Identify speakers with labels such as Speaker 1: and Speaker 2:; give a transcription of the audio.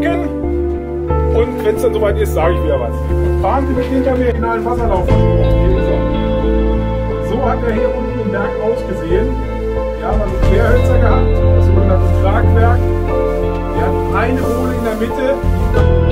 Speaker 1: gucken und wenn es dann soweit ist, sage ich wieder was. Fahren Sie mit hinter mir in einen Wasserlauf. So hat er hier unten im Berg ausgesehen. Wir haben also Querhölzer gehabt, das sogenannte Tragwerk. Wir hatten eine Hohle in der Mitte.